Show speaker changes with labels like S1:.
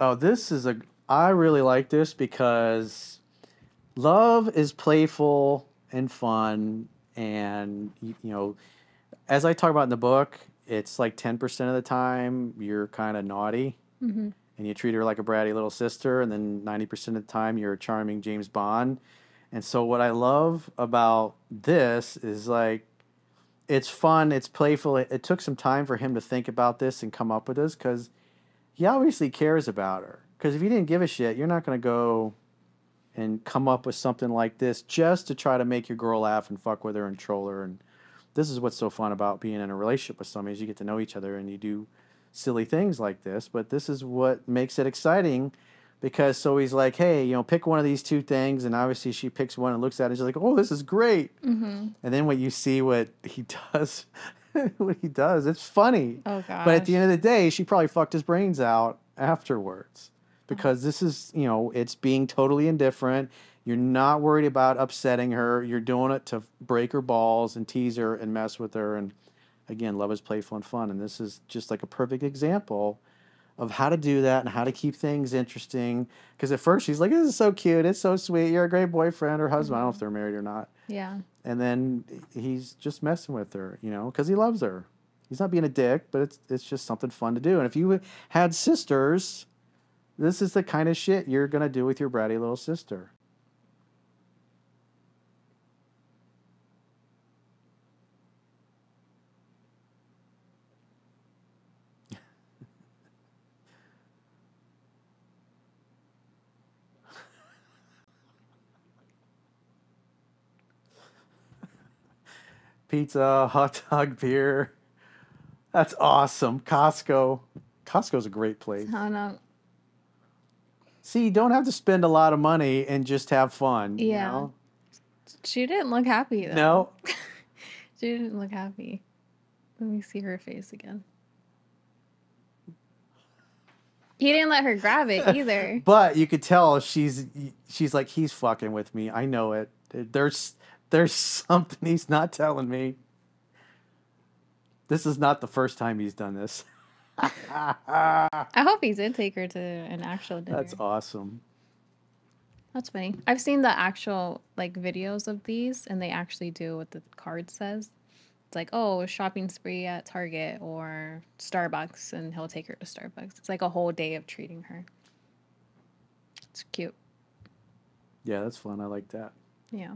S1: Oh, this is a. I really like this because love is playful and fun, and you, you know, as I talk about in the book, it's like ten percent of the time you're kind of naughty,
S2: Mm-hmm.
S1: and you treat her like a bratty little sister, and then ninety percent of the time you're a charming James Bond. And so, what I love about this is like, it's fun, it's playful. It, it took some time for him to think about this and come up with this because he obviously cares about her. Because if he didn't give a shit, you're not going to go and come up with something like this just to try to make your girl laugh and fuck with her and troll her. And this is what's so fun about being in a relationship with somebody is you get to know each other and you do silly things like this. But this is what makes it exciting because so he's like, hey, you know, pick one of these two things, and obviously she picks one and looks at it, and she's like, oh, this is great.
S2: Mm-hmm.
S1: And then what you see what he does, what he does, it's funny.
S2: Oh.
S1: But at the end of the day, she probably fucked his brains out afterwards because oh. this is, you know, it's being totally indifferent. You're not worried about upsetting her. You're doing it to break her balls and tease her and mess with her. And again, love is playful and fun. And this is just like a perfect example of how to do that and how to keep things interesting. Because at first she's like, "This is so cute. It's so sweet. You're a great boyfriend or husband. I don't know if mm-hmm. they're married or not."
S2: yeah.
S1: And then he's just messing with her, you know, because he loves her. He's not being a dick, but it's it's just something fun to do. And if you had sisters, this is the kind of shit you're gonna do with your bratty little sister. Pizza, hot dog, beer. That's awesome. Costco. Costco's a great place.
S2: I know.
S1: See, you don't have to spend a lot of money and just have fun. you
S2: Yeah.
S1: know?
S2: She didn't look happy though.
S1: No.
S2: She didn't look happy. Let me see her face again. He didn't let her grab it either.
S1: But you could tell she's she's like he's fucking with me. I know it. There's there's something he's not telling me. This is not the first time he's done this.
S2: I hope he did take her to an actual dinner.
S1: That's awesome.
S2: That's funny. I've seen the actual like videos of these, and they actually do what the card says. It's like, oh, shopping spree at Target or Starbucks, and he'll take her to Starbucks. It's like a whole day of treating her. It's cute.
S1: Yeah, that's fun. I like that.
S2: Yeah.